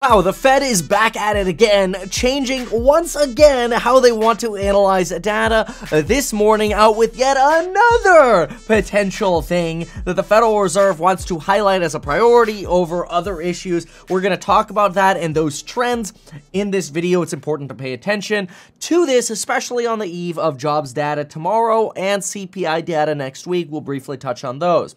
Wow, the Fed is back at it again, changing once again how they want to analyze data. This morning, out with yet another potential thing that the Federal Reserve wants to highlight as a priority over other issues. We're going to talk about that and those trends in this video. It's important to pay attention to this, especially on the eve of jobs data tomorrow and CPI data next week. We'll briefly touch on those.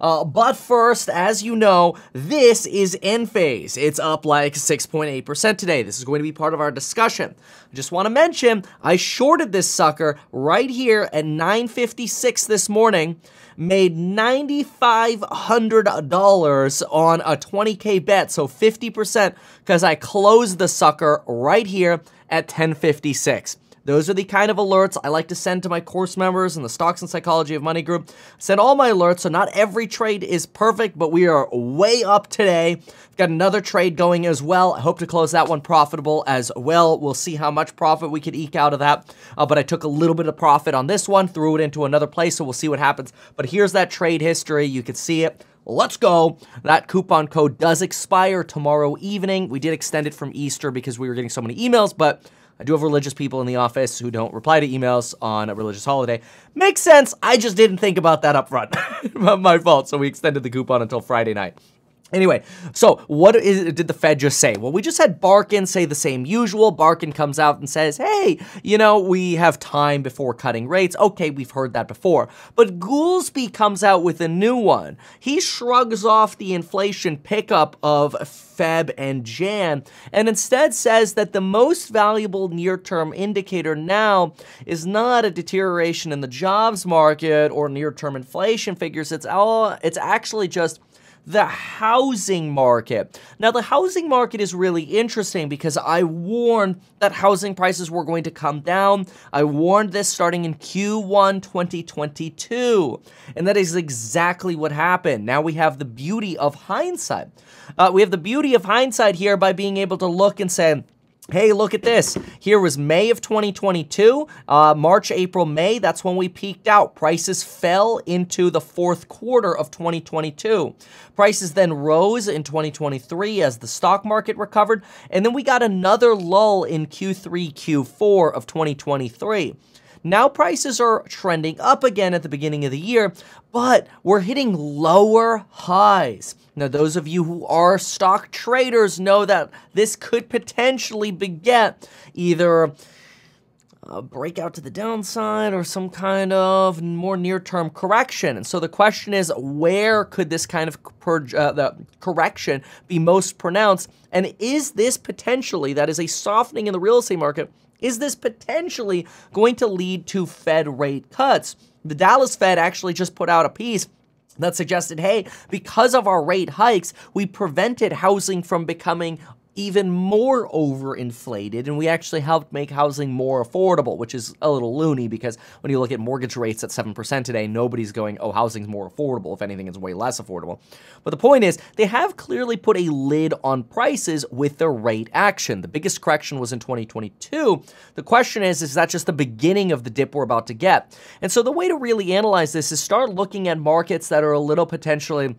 Uh, but first, as you know, this is Enphase. It's up like 6.8% today. This is going to be part of our discussion. I just want to mention, I shorted this sucker right here at 956 this morning made $9,500 on a 20K bet, so 50%, because I closed the sucker right here at 1056. Those are the kind of alerts I like to send to my course members in the Stocks and Psychology of Money group. Send all my alerts, so not every trade is perfect, but we are way up today. Got another trade going as well. I hope to close that one profitable as well. We'll see how much profit we could eke out of that. Uh, but I took a little bit of profit on this one, threw it into another place, so we'll see what happens. But here's that trade history. You can see it. Let's go. That coupon code does expire tomorrow evening. We did extend it from Easter because we were getting so many emails, but I do have religious people in the office who don't reply to emails on a religious holiday. Makes sense. I just didn't think about that up front. My fault. So we extended the coupon until Friday night. Anyway, so what is, did the Fed just say? Well, we just had Barkin say the same usual. Barkin comes out and says, hey, you know, we have time before cutting rates. Okay, we've heard that before. But Goolsbee comes out with a new one. He shrugs off the inflation pickup of Feb and Jan and instead says that the most valuable near term indicator now is not a deterioration in the jobs market or near term inflation figures. It's, all, it's actually just the housing market. Now, the housing market is really interesting because I warned that housing prices were going to come down. I warned this starting in Q1 2022, and that is exactly what happened. Now we have the beauty of hindsight. Uh, we have the beauty of hindsight here by being able to look and say, Hey, look at this. Here was May of 2022, uh, March, April, May. That's when we peaked out. Prices fell into the fourth quarter of 2022. Prices then rose in 2023 as the stock market recovered. And then we got another lull in Q3, Q4 of 2023. Now prices are trending up again at the beginning of the year, but we're hitting lower highs. Now, those of you who are stock traders know that this could potentially beget either a breakout to the downside or some kind of more near-term correction. And so the question is, where could this kind of uh, correction be most pronounced? And is this potentially, that is a softening in the real estate market, is this potentially going to lead to Fed rate cuts? The Dallas Fed actually just put out a piece that suggested, hey, because of our rate hikes, we prevented housing from becoming even more overinflated, and we actually helped make housing more affordable, which is a little loony because when you look at mortgage rates at 7% today, nobody's going, oh, housing's more affordable. If anything, it's way less affordable. But the point is, they have clearly put a lid on prices with their rate action. The biggest correction was in 2022. The question is, is that just the beginning of the dip we're about to get? And so the way to really analyze this is start looking at markets that are a little potentially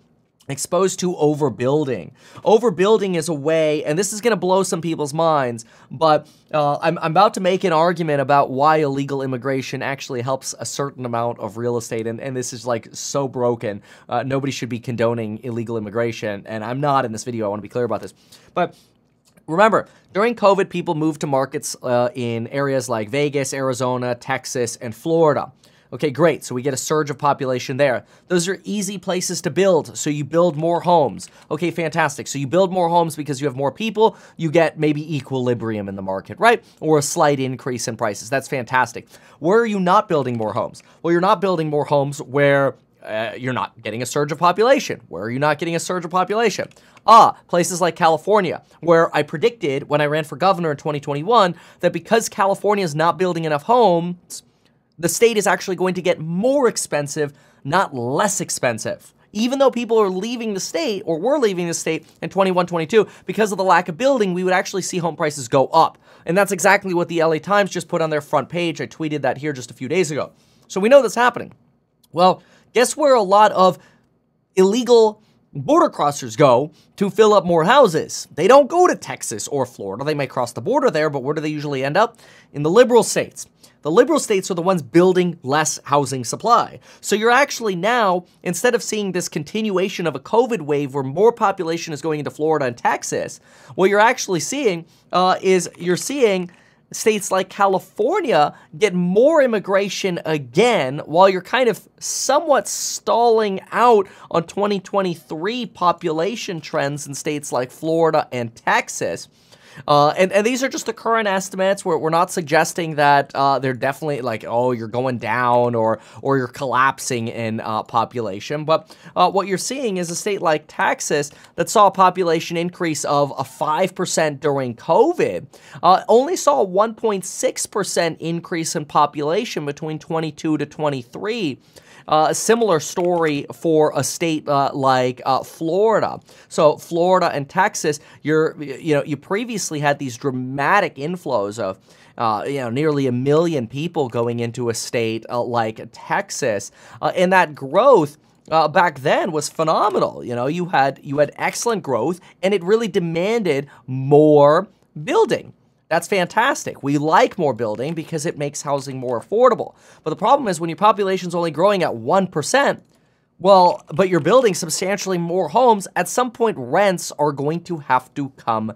exposed to overbuilding. Overbuilding is a way, and this is going to blow some people's minds, but uh, I'm, I'm about to make an argument about why illegal immigration actually helps a certain amount of real estate, and, and this is like so broken. Uh, nobody should be condoning illegal immigration, and I'm not in this video. I want to be clear about this. But Remember, during COVID, people moved to markets uh, in areas like Vegas, Arizona, Texas, and Florida. Okay, great. So we get a surge of population there. Those are easy places to build, so you build more homes. Okay, fantastic. So you build more homes because you have more people, you get maybe equilibrium in the market, right? Or a slight increase in prices. That's fantastic. Where are you not building more homes? Well, you're not building more homes where uh, you're not getting a surge of population. Where are you not getting a surge of population? Ah, places like California, where I predicted when I ran for governor in 2021 that because California is not building enough homes, the state is actually going to get more expensive, not less expensive. Even though people are leaving the state or were leaving the state in 21 22, because of the lack of building, we would actually see home prices go up. And that's exactly what the LA Times just put on their front page. I tweeted that here just a few days ago. So we know that's happening. Well, guess where a lot of illegal border crossers go to fill up more houses. They don't go to Texas or Florida. They may cross the border there, but where do they usually end up? In the liberal states. The liberal states are the ones building less housing supply. So you're actually now, instead of seeing this continuation of a COVID wave where more population is going into Florida and Texas, what you're actually seeing uh, is you're seeing states like California get more immigration again while you're kind of somewhat stalling out on 2023 population trends in states like Florida and Texas. Uh, and, and these are just the current estimates. We're, we're not suggesting that uh, they're definitely like, oh, you're going down or or you're collapsing in uh, population. But uh, what you're seeing is a state like Texas that saw a population increase of a 5% during COVID, uh, only saw a 1.6% increase in population between 22 to 23. Uh, a similar story for a state uh, like uh, Florida. So Florida and Texas, you're you know you previously had these dramatic inflows of. Uh, you know, nearly a million people going into a state uh, like Texas, and that growth uh, back then was phenomenal. You know, you had you had excellent growth, and it really demanded more building. That's fantastic. We like more building because it makes housing more affordable. But the problem is when your population is only growing at 1%, well, but you're building substantially more homes, at some point rents are going to have to come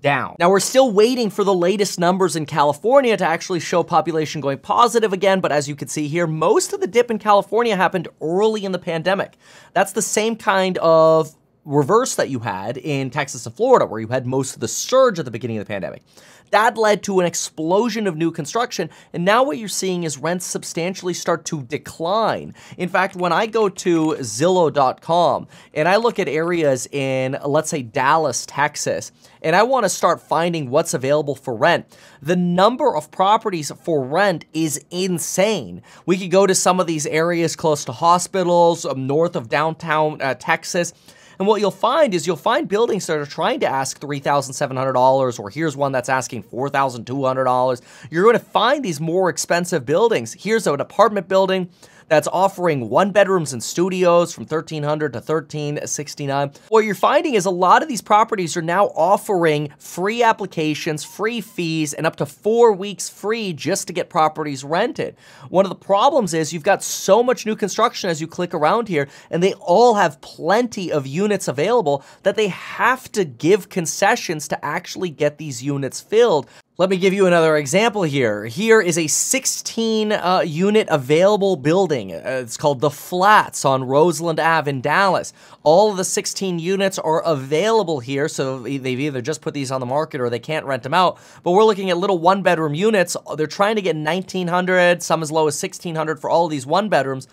down. Now, we're still waiting for the latest numbers in California to actually show population going positive again, but as you can see here, most of the dip in California happened early in the pandemic. That's the same kind of reverse that you had in Texas and Florida, where you had most of the surge at the beginning of the pandemic. That led to an explosion of new construction, and now what you're seeing is rents substantially start to decline. In fact, when I go to Zillow.com and I look at areas in, let's say, Dallas, Texas, and I want to start finding what's available for rent, the number of properties for rent is insane. We could go to some of these areas close to hospitals, um, north of downtown uh, Texas and what you'll find is you'll find buildings that are trying to ask $3,700 or here's one that's asking $4,200. You're going to find these more expensive buildings. Here's an apartment building that's offering one bedrooms and studios from 1300 to 1369. What you're finding is a lot of these properties are now offering free applications, free fees, and up to four weeks free just to get properties rented. One of the problems is you've got so much new construction as you click around here, and they all have plenty of units available that they have to give concessions to actually get these units filled. Let me give you another example here. Here is a 16 uh, unit available building. Uh, it's called The Flats on Roseland Ave in Dallas. All of the 16 units are available here, so they've either just put these on the market or they can't rent them out. But we're looking at little one bedroom units. They're trying to get 1900, some as low as 1600 for all these one bedrooms.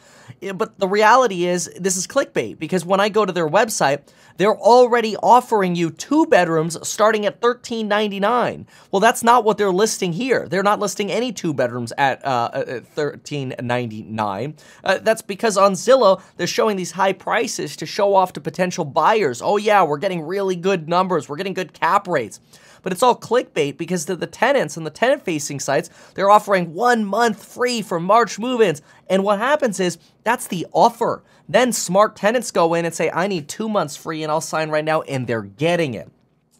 But the reality is, this is clickbait because when I go to their website, they're already offering you two bedrooms starting at $13.99. Well, that's not what they're listing here. They're not listing any two bedrooms at uh, $13.99. Uh, that's because on Zillow, they're showing these high prices to show off to potential buyers. Oh, yeah, we're getting really good numbers, we're getting good cap rates but it's all clickbait because the, the tenants and the tenant facing sites, they're offering one month free for March move ins. And what happens is that's the offer. Then smart tenants go in and say, I need two months free and I'll sign right now, and they're getting it.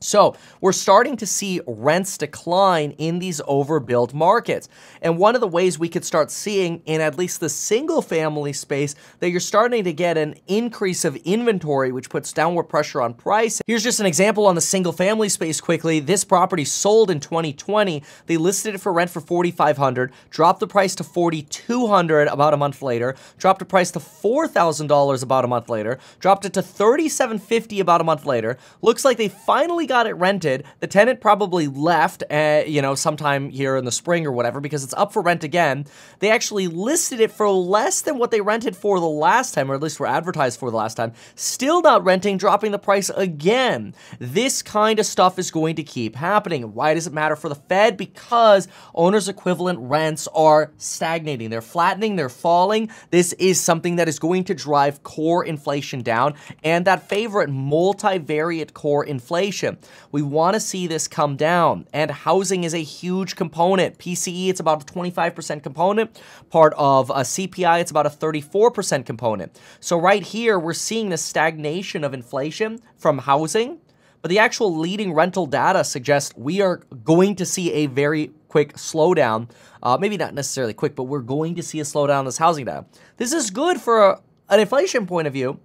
So we're starting to see rents decline in these overbuilt markets. And one of the ways we could start seeing in at least the single family space that you're starting to get an increase of inventory, which puts downward pressure on price. Here's just an example on the single family space quickly. This property sold in 2020. They listed it for rent for 4500 dropped the price to 4200 about a month later, dropped the price to $4,000 about a month later, dropped it to 3750 about a month later. Looks like they finally got got it rented. The tenant probably left, uh, you know, sometime here in the spring or whatever because it's up for rent again. They actually listed it for less than what they rented for the last time, or at least were advertised for the last time. Still not renting, dropping the price again. This kind of stuff is going to keep happening. Why does it matter for the Fed? Because owner's equivalent rents are stagnating. They're flattening, they're falling. This is something that is going to drive core inflation down and that favorite multivariate core inflation. We want to see this come down, and housing is a huge component. PCE, it's about a 25% component. Part of a CPI, it's about a 34% component. So right here, we're seeing the stagnation of inflation from housing, but the actual leading rental data suggests we are going to see a very quick slowdown. Uh, maybe not necessarily quick, but we're going to see a slowdown in this housing data. This is good for a, an inflation point of view,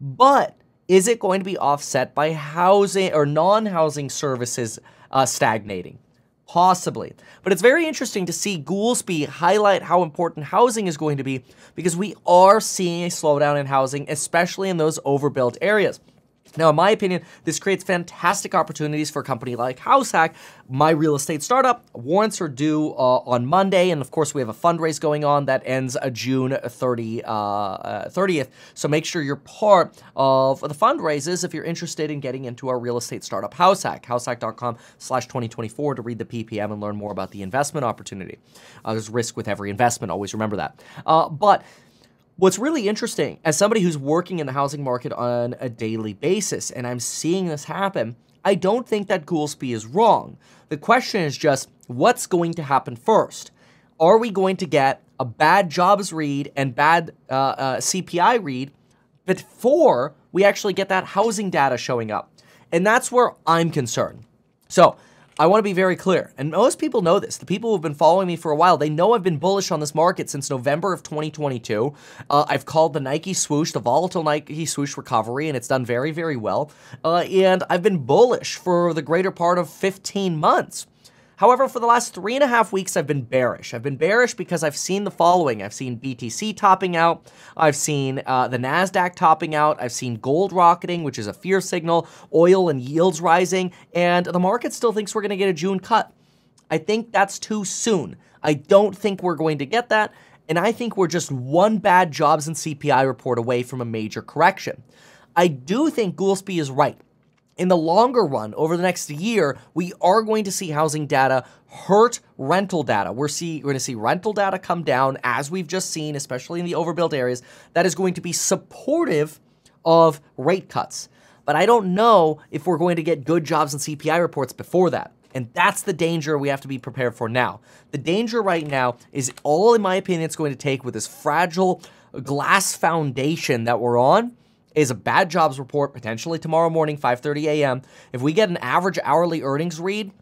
but is it going to be offset by housing or non housing services uh, stagnating? Possibly. But it's very interesting to see Goolsbee highlight how important housing is going to be because we are seeing a slowdown in housing, especially in those overbuilt areas. Now, in my opinion, this creates fantastic opportunities for a company like HouseHack, my real estate startup. Warrants are due uh, on Monday, and of course, we have a fundraise going on that ends uh, June 30, uh, 30th. Uh, so make sure you're part of the fundraisers if you're interested in getting into our real estate startup, HouseHack. HouseHack.com slash 2024 to read the PPM and learn more about the investment opportunity. Uh, there's risk with every investment, always remember that. Uh, but What's really interesting, as somebody who's working in the housing market on a daily basis, and I'm seeing this happen, I don't think that Goolsbee is wrong. The question is just what's going to happen first? Are we going to get a bad jobs read and bad uh, uh, CPI read before we actually get that housing data showing up? And that's where I'm concerned. So, I want to be very clear, and most people know this. The people who've been following me for a while, they know I've been bullish on this market since November of 2022. Uh, I've called the Nike swoosh, the volatile Nike swoosh recovery, and it's done very, very well. Uh, and I've been bullish for the greater part of 15 months. However, for the last three and a half weeks, I've been bearish. I've been bearish because I've seen the following. I've seen BTC topping out. I've seen uh, the NASDAQ topping out. I've seen gold rocketing, which is a fear signal, oil and yields rising, and the market still thinks we're going to get a June cut. I think that's too soon. I don't think we're going to get that, and I think we're just one bad jobs and CPI report away from a major correction. I do think Goolsbee is right in the longer run, over the next year, we are going to see housing data hurt rental data. We're, see, we're going to see rental data come down, as we've just seen, especially in the overbuilt areas. That is going to be supportive of rate cuts. But I don't know if we're going to get good jobs and CPI reports before that. And that's the danger we have to be prepared for now. The danger right now is all, in my opinion, it's going to take with this fragile glass foundation that we're on is a bad jobs report potentially tomorrow morning 5:30 a.m. If we get an average hourly earnings read,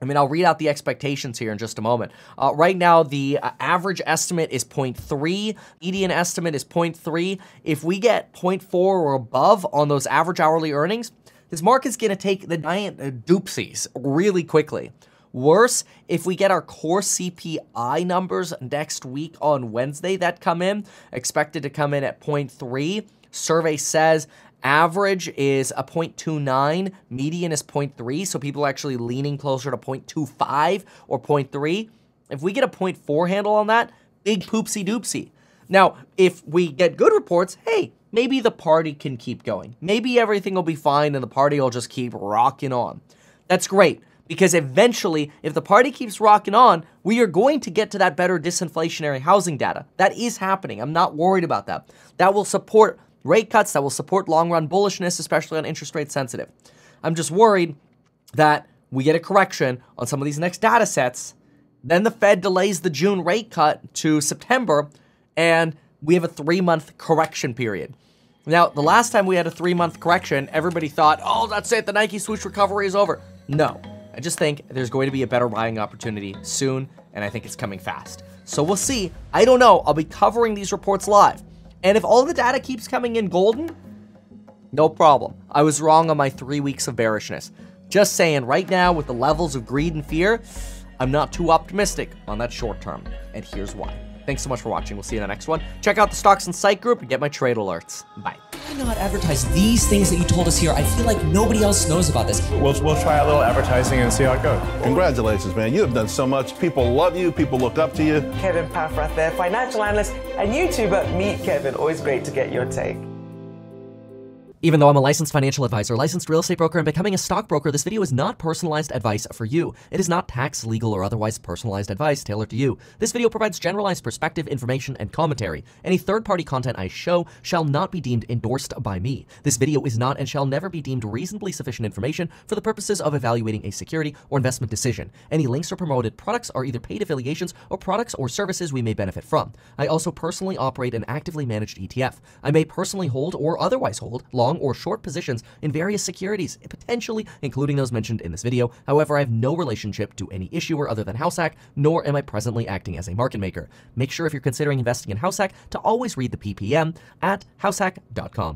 I mean, I'll read out the expectations here in just a moment. Uh, right now, the uh, average estimate is 0.3, median estimate is 0.3. If we get 0.4 or above on those average hourly earnings, this market's going to take the giant uh, doopsies really quickly. Worse, if we get our core CPI numbers next week on Wednesday that come in, expected to come in at 0.3, Survey says average is a 0.29, median is 0.3, so people are actually leaning closer to 0.25 or 0.3. If we get a 0.4 handle on that, big poopsie doopsie. Now, if we get good reports, hey, maybe the party can keep going. Maybe everything will be fine and the party will just keep rocking on. That's great because eventually, if the party keeps rocking on, we are going to get to that better disinflationary housing data. That is happening. I'm not worried about that. That will support rate cuts that will support long run bullishness, especially on interest rate sensitive. I'm just worried that we get a correction on some of these next data sets. Then the Fed delays the June rate cut to September, and we have a three month correction period. Now, the last time we had a three month correction, everybody thought, oh, that's it, the Nike swoosh recovery is over. No, I just think there's going to be a better buying opportunity soon, and I think it's coming fast. So we'll see. I don't know. I'll be covering these reports live. And if all the data keeps coming in golden, no problem. I was wrong on my three weeks of bearishness. Just saying, right now, with the levels of greed and fear, I'm not too optimistic on that short term. And here's why. Thanks so much for watching. We'll see you in the next one. Check out the Stocks and Insight group and get my trade alerts. Bye. Why not advertise these things that you told us here? I feel like nobody else knows about this. We'll, we'll try a little advertising and see how it goes. Congratulations, man. You have done so much. People love you. People look up to you. Kevin Paffrath there, financial analyst and YouTuber. Meet Kevin. Always great to get your take. Even though I'm a licensed financial advisor, licensed real estate broker, and becoming a stockbroker, this video is not personalized advice for you. It is not tax, legal, or otherwise personalized advice tailored to you. This video provides generalized perspective, information, and commentary. Any third-party content I show shall not be deemed endorsed by me. This video is not and shall never be deemed reasonably sufficient information for the purposes of evaluating a security or investment decision. Any links or promoted products are either paid affiliations or products or services we may benefit from. I also personally operate an actively managed ETF. I may personally hold or otherwise hold long or short positions in various securities, potentially including those mentioned in this video. However, I have no relationship to any issuer other than Househack, nor am I presently acting as a market maker. Make sure if you're considering investing in Househack to always read the PPM at househack.com.